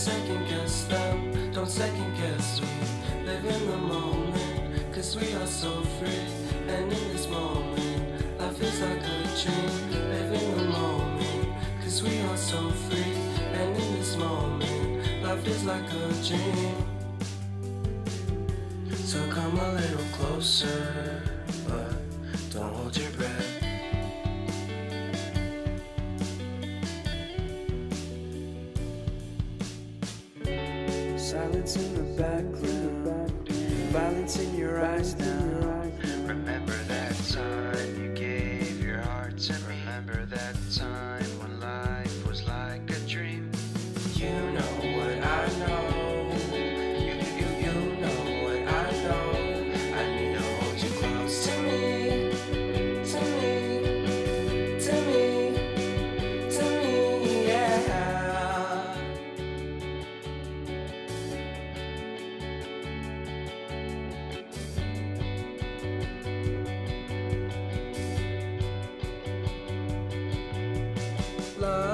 second guess them, don't second guess we Live in the moment, cause we are so free. And in this moment, life is like a dream Live in the moment, cause we are so free. And in this moment, life is like a dream So come a little closer. Silence in the background, violence in your eyes now. Remember that time you gave your heart to me. Remember that time Love